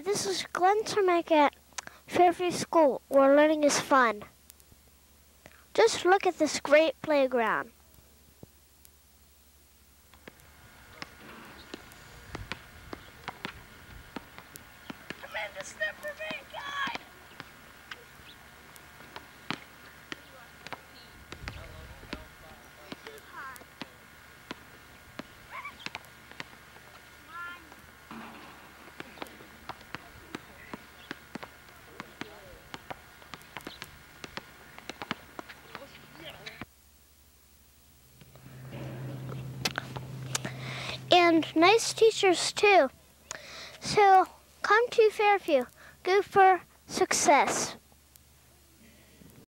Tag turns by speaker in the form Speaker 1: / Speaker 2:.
Speaker 1: Hi, this is Glenn Cermak at Fairview School, where learning is fun. Just look at this great playground.
Speaker 2: Amanda,
Speaker 1: And nice teachers, too. So come to Fairview. Go for success.